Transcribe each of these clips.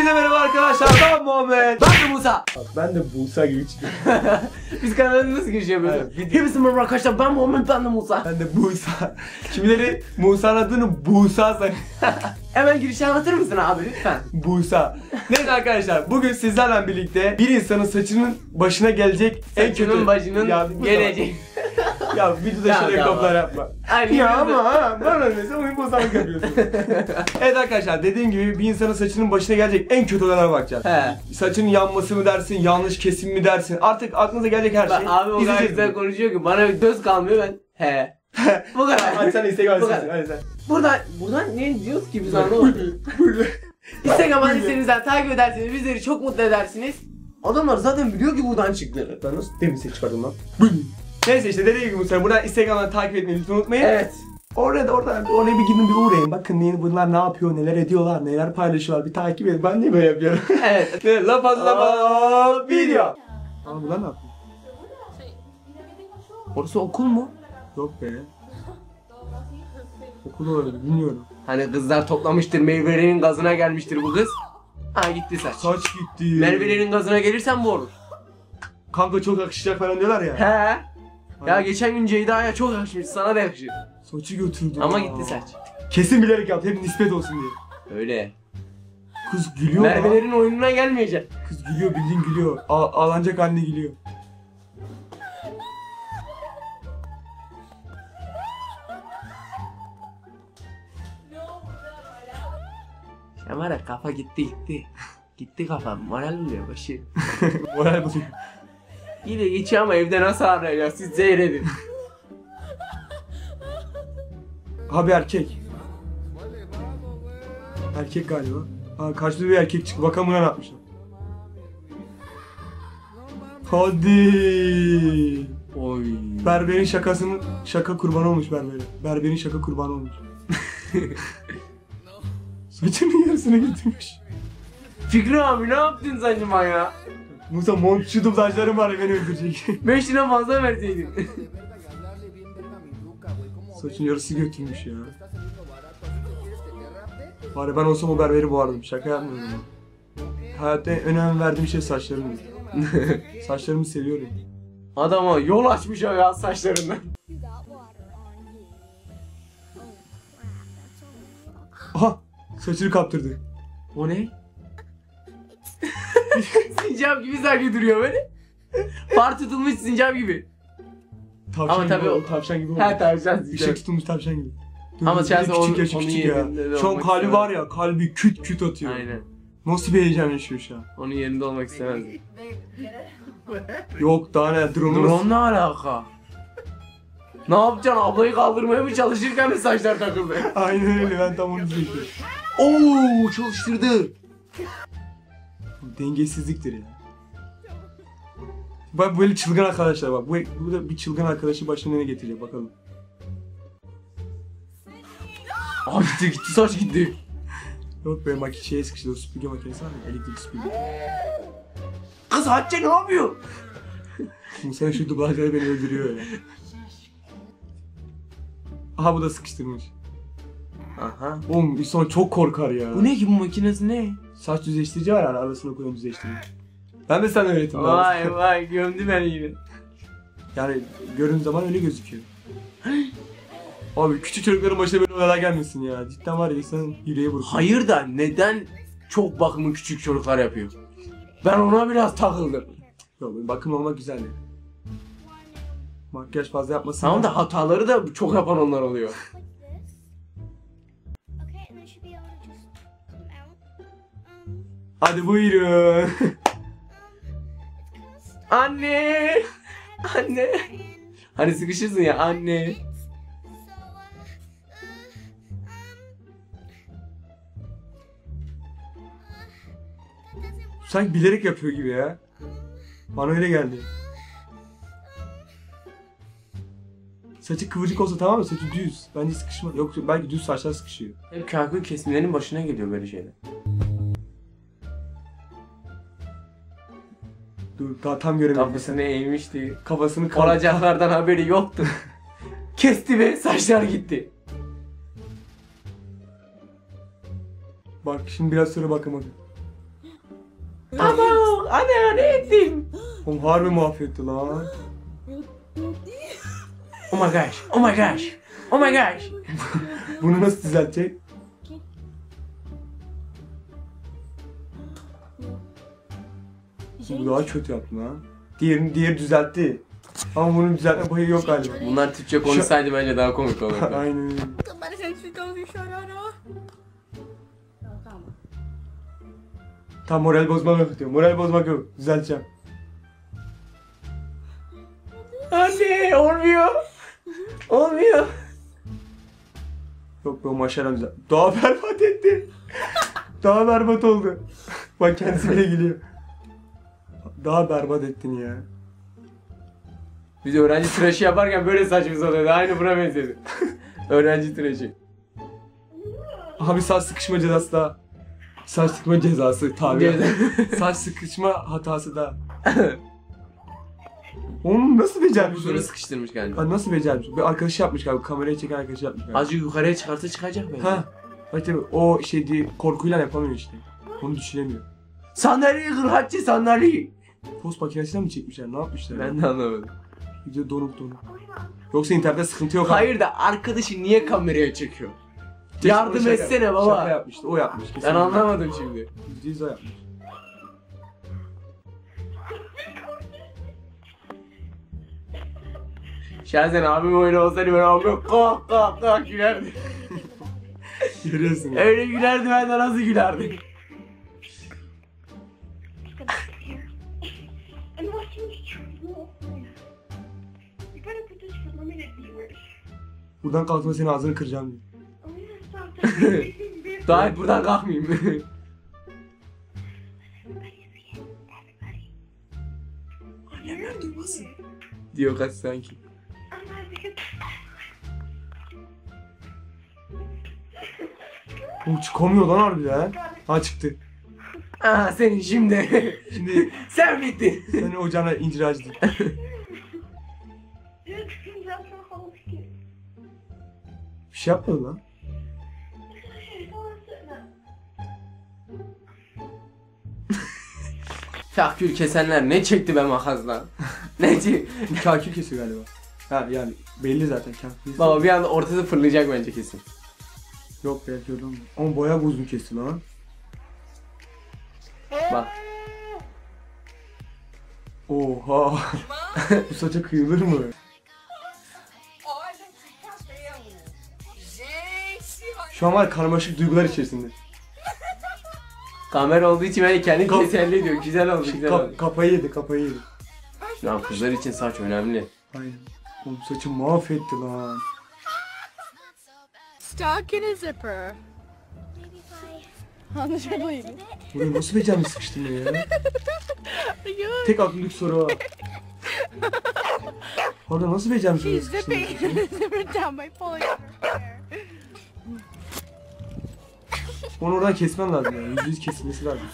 Hepinize merhaba arkadaşlar. Ben Muhammed. Ben de Musa. Ben de Busa gibi çıkıyorum. Biz kanalına nasıl giriş yapıyoruz? Evet, Hepinize merhaba arkadaşlar. Ben Muhammed, ben de Musa. Ben de Busa. Kimileri Musa'nın adını Busa sanıyor. Hemen girişi anlatır mısın abi lütfen? Busa. Neyse arkadaşlar bugün sizlerle birlikte bir insanın saçının başına gelecek en kötü... Saçının başının Ya, bu gelecek. Ya videoda Ya, şöyle koplar yapma. Aynen. Ya ama ha, bana ne sen oyun bozanlık yapıyorsun. evet arkadaşlar dediğim gibi bir insanın saçının başına gelecek en kötü olanlara bakacağız. He. Saçının yanması mı dersin, yanlış kesim mi dersin? Artık aklınıza gelecek her şey. abi o kadar güzel konuşuyor ki bana bir göz kalmıyor ben. He. Bu kadar. Hadi sen Instagram kadar. Hadi sen. Buradan, buradan ne diyoruz ki biz anlamadık. Instagram adresimizden takip ederseniz bizleri çok mutlu edersiniz. Adamlar zaten biliyor ki buradan çıktığını. Ben nasıl demin ses çıkardım lan? Neyse işte dediğim gibi Mustafa buradan Instagram'dan takip etmeyi lütfen unutmayın. Evet. Orada da oradan oraya bir gidin bir uğrayın. Bakın ne- bunlar ne yapıyor, neler ediyorlar, neler paylaşıyorlar. Bir takip edin. Ben niye böyle yapıyorum? Evet. ne, la fazla lama video. Aa bunlar ne yapıyor? Orası okul mu? Yok be. Okul olabilir bilmiyorum. Hani kızlar toplamıştır, meyvelerin gazına gelmiştir bu kız. Ha gitti saç. Saç gitti. Mervelerin gazına gelirsen bu olur. Kanka çok yakışacak falan diyorlar ya. He. Ya geçen gün Ceyda'ya çok yakışmış, sana da yakışır. Saçı götürdü. Ama Aa. gitti saç. Kesin bilerek yaptı. Hep nispet olsun diye. Öyle. Kız gülüyor lan. Mervelerin oyununa gelmeyecek. Kız gülüyor bildiğin gülüyor. A ağlanacak haline gülüyor. Ya var ya kafa gitti gitti. gitti kafa. Moral buluyor başı. Moral bozuyor. Yine geçiyor ama evde nasıl arayacak siz seyredin. Abi erkek. Erkek galiba. Aa, karşıda bir erkek çıktı. Bakalım buna ne yapmışlar. Hadi. Oy. Berberin şakasının şaka kurbanı olmuş berberi. Berberin şaka kurbanı olmuş. Saçının yarısını getirmiş. Fikri abi ne yaptın saçma ya? Musa montçu dublajlarım var beni öldürecek. 5 lira fazla verseydin. Saçın yarısı götürmüş ya. Bari ben olsam o berberi boğardım. Şaka yapmıyorum ya. Hayatta önem verdiğim şey saçlarım. Saçlarımı seviyorum. Adama yol açmış ya saçlarından. Aha! Saçını kaptırdı. O ne? Sincap gibi sanki duruyor böyle. Far tutulmuş sincap gibi. Tavşan Ama gibi tabii oldu, o- tavşan gibi oldu. Ha tavşan Işık sincap. tutulmuş tavşan gibi. Ama de küçük onun- yaşı onun küçük ya. yerinde de Şu an olmak kalbi istemem. var ya kalbi küt küt atıyor. Aynen. Nasıl bir heyecan yaşıyor şu an. Onun yerinde olmak istemezdim. Yok daha ne drone'u Drone ne alaka? Ne yapacaksın? Ablayı kaldırmaya mı çalışırken mi saçlar takıldı? Aynen öyle ben tam onu diyecektim. Oo çalıştırdı. Dengesizliktir ya. Bak böyle çılgın arkadaşlar bak. Bu, bu da bir çılgın arkadaşı başına ne getirecek bakalım. Aa gitti gitti saç gitti. Yok be maki şeye sıkıştı o süpürge makinesi var ya elektrik süpürge. Kız Hatice ne yapıyor? Musa şu dublajları beni öldürüyor ya. Aha bu da sıkıştırmış. Aha. Oğlum insan çok korkar ya. Bu ne ki bu makinesi ne? Saç düzleştirici var arasına koyuyorum düzleştirici. Ben de sana öğrettim. Vay vay gömdü beni yine. Yani göründüğün zaman öyle gözüküyor. Abi küçük çocukların başına böyle olaylar gelmesin ya. Cidden var ya insanın yüreği buruk. Hayır da neden çok bakımı küçük çocuklar yapıyor? Ben ona biraz takıldım. Yok bakım olmak güzel ya. Makyaj fazla yapmasın. Tamam da hataları da çok yapan onlar oluyor. Hadi buyurun. Anne! Anne! Hani sıkışırsın ya anne. Sanki bilerek yapıyor gibi ya. Bana öyle geldi. Saçı kıvırcık olsa tamam mı? Saçı düz. Bence sıkışma. Yok belki düz saçlar sıkışıyor. Hep kakül kesimlerin başına geliyor böyle şeyler. Dur daha tam göremedim. Kafasını eğmişti. Kafasını kal- Olacaklardan haberi yoktu. Kesti ve saçlar gitti. Bak şimdi biraz sonra bakın. Aman anne ne ettin? Oğlum harbi mahvetti lan. Oh my gosh. Oh my gosh. Oh my gosh. Bunu nasıl düzeltecek? Bu daha kötü yaptı lan. Diğerini diğer düzeltti. Ama bunun düzeltme payı yok galiba. Bunlar Türkçe konuşsaydı bence daha komik olurdu. Aynen. Tam moral bozmak yok diyor. Moral bozmak yok. Düzelteceğim. Anne olmuyor. Olmuyor. Yok ben maşallah güzel. Daha berbat etti. Daha berbat oldu. Bak kendisi bile gülüyor. Daha berbat ettin ya. Biz öğrenci tıraşı yaparken böyle saçımız oluyordu. Aynı buna benzedi. öğrenci tıraşı. Aha bir saç sıkışma cezası daha. Saç sıkma cezası tabi. Saç sıkışma hatası da. Oğlum nasıl becermiş onu? sıkıştırmış galiba. Ha, nasıl becermiş? Bir arkadaşı yapmış galiba. Kamerayı çeken arkadaşı yapmış galiba. Azıcık yukarıya çıkarsa çıkacak bence. Ha. Bak tabii o şey değil, korkuyla yapamıyor işte. Onu düşünemiyor. Sandalyeyi kır Hatice sandalyeyi. Post makinesinden mi çekmişler? Ne yapmışlar? ya? Ben de anlamadım. Video donuk donuk. Yoksa internette sıkıntı yok. abi. Hayır da arkadaşı niye kameraya çekiyor? Kesin yardım şaka- etsene baba. Şaka yapmıştı. O yapmış. Kesin. Ben anlamadım şimdi. Yüzde yüz o yapmış. Şahsen abim öyle olsaydı ben abim kalk kalk kalk gülerdi. Görüyorsun. ya. Öyle gülerdi ben de nasıl gülerdim. Buradan kalkma senin ağzını kıracağım diyor. Daha hep buradan kalkmayayım. Annemler duymasın. Diyor kaç sanki. Oğlum çıkamıyor lan harbiden. Ha çıktı. Aha senin şimdi. Şimdi Sen bittin. seni ocağına incir açtı. this Bir şey yapmadı lan. Kahkül kesenler ne çekti be makasla. ne çekti? Kakül kesiyor galiba. Ha yani belli zaten kakül. Baba bir anda ortası fırlayacak bence kesin. Yok öyle olmuyor. Ama bayağı uzun kesti lan. Bak. Oha. Bu saça kıyılır mı? Şu an var karmaşık duygular içerisinde. Kamera olduğu için beni kendi Kap- teselli ediyor. Güzel oldu, güzel Kap- oldu. kafayı yedi, kafayı yedi. Ya kızlar için saç önemli. Aynen. Oğlum saçı mahvetti lan. Stuck in a zipper. The trampoline. Burayı nasıl becermiş sıkıştırmayı ya? Tek aklımdaki soru o. Orada nasıl orayı She's zipping zipper down by pulling Onu oradan kesmen lazım yani. Yüzde yüz kesilmesi lazım.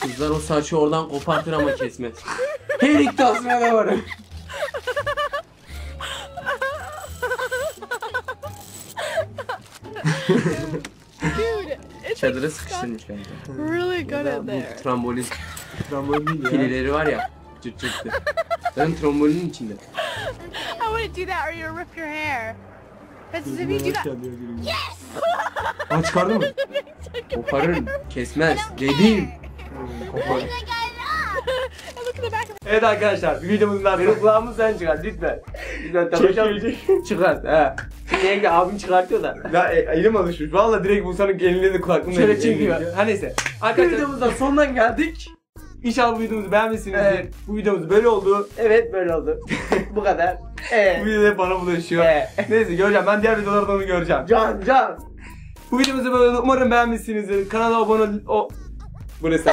Kızlar o saçı oradan kopartır ama kesmez. Her iddiasına da varım. Çadıra sıkıştırmış stuck really good Bu there. trambolin Trambolin değil ya. pilileri var ya. Cırt cırttı. Benim trambolinin içinde. I wouldn't do that or you'll rip your hair. Yes! Aa çıkardı mı? Koparır, kesmez. Dedim. Kopar. Evet arkadaşlar bir videomuzun daha Benim kulağımı sen çıkart lütfen. Lütfen takacağım. Çıkart ha. Niye ki abim çıkartıyor da. Ya e, elim alışmış. Valla direkt Musa'nın elini de kulaklığını Şöyle çekiyor. Ha neyse. Arkadaşlar Arkadaşlar videomuzda sonuna geldik. inşallah bu videomuzu beğenmişsinizdir. Evet. Bu videomuz böyle oldu. Evet böyle oldu. Bu kadar. Ee, Bu video hep bana bulaşıyor. ee. Neyse göreceğim. Ben diğer videolarda onu göreceğim. Can can. Bu videomuzu böyle. Umarım beğenmişsinizdir. Kanala abone ol... O... Burası.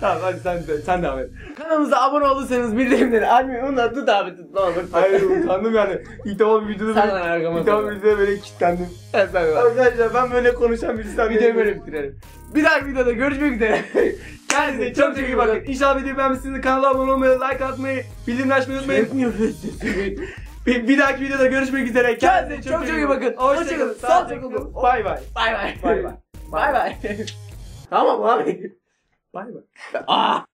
tamam hadi sen, sen devam et. Kanalımıza abone olursanız bildirimleri açmayı unutma. Tut abi tut ne olur. Hayır utandım yani. İlk defa bir videoda Sen böyle... arkama İlk defa bir videoda böyle kilitlendim. Evet ben. Arkadaşlar ben böyle konuşan birisi Videoyu böyle bitirelim. Bir dahaki videoda görüşmek üzere. Kendinize çok çok iyi bakın. İnşallah videoyu beğenmişsinizdir. Kanala abone olmayı, like atmayı, bildirim açmayı unutmayın. Bir, bir dahaki videoda görüşmek üzere. Kendinize çok çok iyi bakın. Hoşçakalın. Sağlıcakla kalın. Bay bay. Bay bay. Bay bay. Bay bay. tamam abi. Bay bay. Aa.